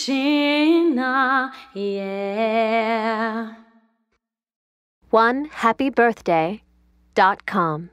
Sheena, yeah. One happy birthday dot com.